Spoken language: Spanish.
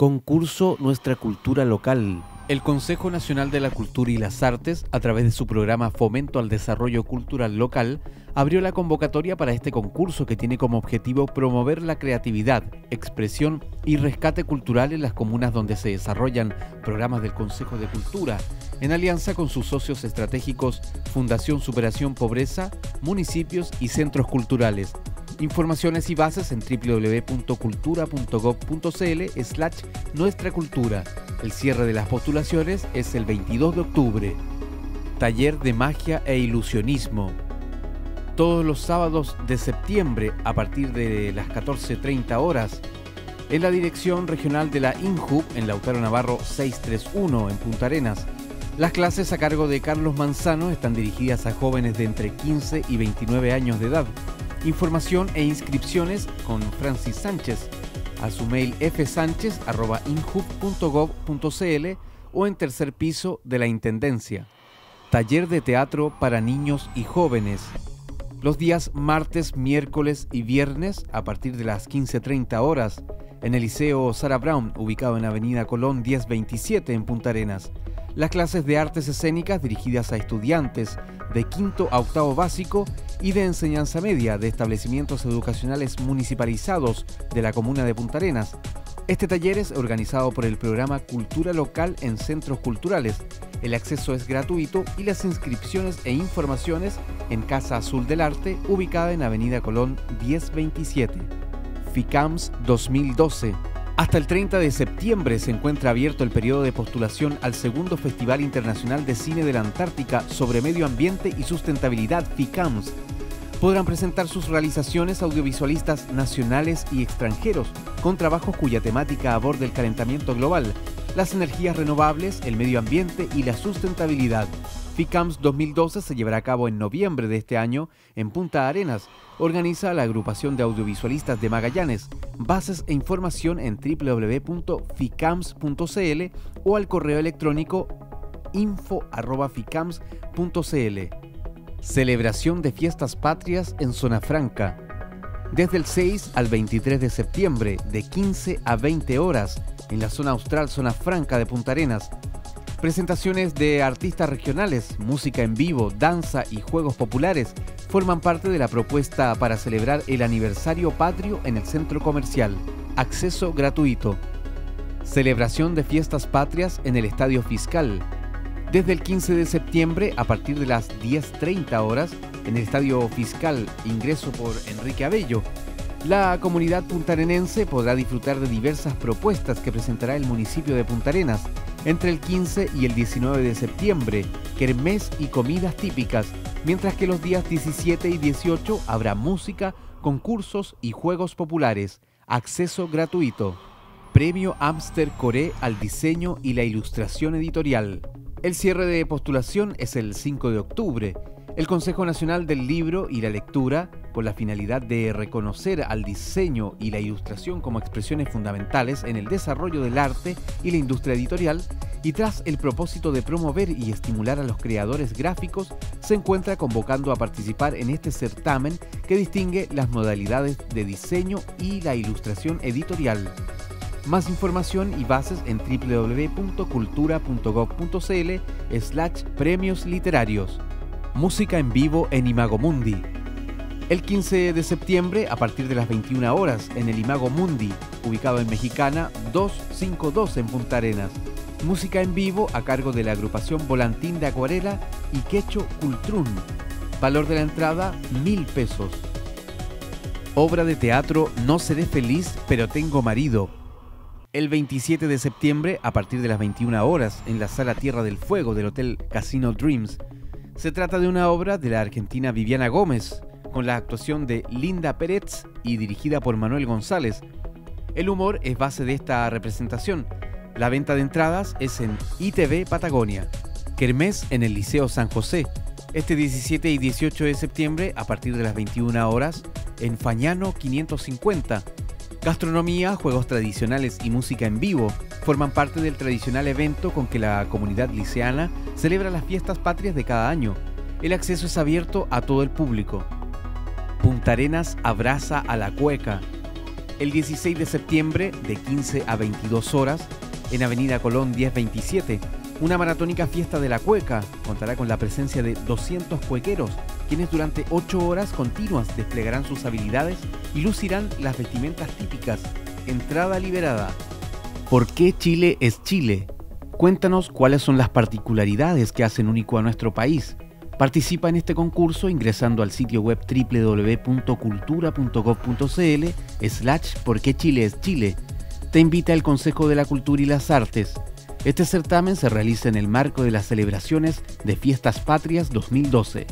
Concurso Nuestra Cultura Local. El Consejo Nacional de la Cultura y las Artes, a través de su programa Fomento al Desarrollo Cultural Local, abrió la convocatoria para este concurso que tiene como objetivo promover la creatividad, expresión y rescate cultural en las comunas donde se desarrollan programas del Consejo de Cultura, en alianza con sus socios estratégicos Fundación Superación Pobreza, municipios y centros culturales. Informaciones y bases en www.cultura.gov.cl slash Nuestra Cultura. El cierre de las postulaciones es el 22 de octubre. Taller de Magia e Ilusionismo. Todos los sábados de septiembre a partir de las 14.30 horas en la Dirección Regional de la INJU en Lautaro Navarro 631 en Punta Arenas. Las clases a cargo de Carlos Manzano están dirigidas a jóvenes de entre 15 y 29 años de edad. Información e inscripciones con Francis Sánchez a su mail fsánchez.inhub.gov.cl o en tercer piso de la Intendencia. Taller de teatro para niños y jóvenes. Los días martes, miércoles y viernes a partir de las 15.30 horas en el Liceo Sara Brown, ubicado en Avenida Colón 1027 en Punta Arenas. Las clases de artes escénicas dirigidas a estudiantes de quinto a octavo básico y de enseñanza media de establecimientos educacionales municipalizados de la comuna de Punta Arenas. Este taller es organizado por el programa Cultura Local en Centros Culturales. El acceso es gratuito y las inscripciones e informaciones en Casa Azul del Arte, ubicada en Avenida Colón 1027. FICAMS 2012 hasta el 30 de septiembre se encuentra abierto el periodo de postulación al segundo Festival Internacional de Cine de la Antártica sobre Medio Ambiente y Sustentabilidad FICAMS. Podrán presentar sus realizaciones audiovisualistas nacionales y extranjeros, con trabajos cuya temática aborda el calentamiento global, las energías renovables, el medio ambiente y la sustentabilidad. FICAMS 2012 se llevará a cabo en noviembre de este año en Punta Arenas. Organiza la agrupación de audiovisualistas de Magallanes. Bases e información en www.ficams.cl o al correo electrónico info.ficams.cl. Celebración de fiestas patrias en Zona Franca. Desde el 6 al 23 de septiembre, de 15 a 20 horas, en la zona austral Zona Franca de Punta Arenas, Presentaciones de artistas regionales, música en vivo, danza y juegos populares forman parte de la propuesta para celebrar el aniversario patrio en el centro comercial. Acceso gratuito. Celebración de fiestas patrias en el Estadio Fiscal. Desde el 15 de septiembre a partir de las 10.30 horas en el Estadio Fiscal, ingreso por Enrique Abello. La comunidad puntarenense podrá disfrutar de diversas propuestas que presentará el municipio de Punta Arenas entre el 15 y el 19 de septiembre, kermés y comidas típicas, mientras que los días 17 y 18 habrá música, concursos y juegos populares, acceso gratuito. Premio Amster Core al diseño y la ilustración editorial. El cierre de postulación es el 5 de octubre el Consejo Nacional del Libro y la Lectura, con la finalidad de reconocer al diseño y la ilustración como expresiones fundamentales en el desarrollo del arte y la industria editorial, y tras el propósito de promover y estimular a los creadores gráficos, se encuentra convocando a participar en este certamen que distingue las modalidades de diseño y la ilustración editorial. Más información y bases en www.cultura.gov.cl slash premios literarios. Música en vivo en Imago Mundi. El 15 de septiembre, a partir de las 21 horas, en el Imago Mundi, ubicado en Mexicana 252 en Punta Arenas. Música en vivo a cargo de la agrupación Volantín de Acuarela y Quecho Cultrún. Valor de la entrada, mil pesos. Obra de teatro No seré feliz, pero tengo marido. El 27 de septiembre, a partir de las 21 horas, en la Sala Tierra del Fuego del Hotel Casino Dreams, se trata de una obra de la argentina Viviana Gómez, con la actuación de Linda Pérez y dirigida por Manuel González. El humor es base de esta representación. La venta de entradas es en ITV Patagonia. Kermés en el Liceo San José. Este 17 y 18 de septiembre, a partir de las 21 horas, en Fañano 550. Gastronomía, juegos tradicionales y música en vivo forman parte del tradicional evento con que la comunidad liceana celebra las fiestas patrias de cada año. El acceso es abierto a todo el público. Punta Arenas abraza a la cueca. El 16 de septiembre, de 15 a 22 horas, en Avenida Colón 1027, una maratónica fiesta de la cueca contará con la presencia de 200 cuequeros, quienes durante 8 horas continuas desplegarán sus habilidades y lucirán las vestimentas típicas. Entrada liberada. ¿Por qué Chile es Chile? Cuéntanos cuáles son las particularidades que hacen único a nuestro país. Participa en este concurso ingresando al sitio web www.cultura.gov.cl slash porque Chile es Chile. Te invita el Consejo de la Cultura y las Artes. Este certamen se realiza en el marco de las celebraciones de Fiestas Patrias 2012.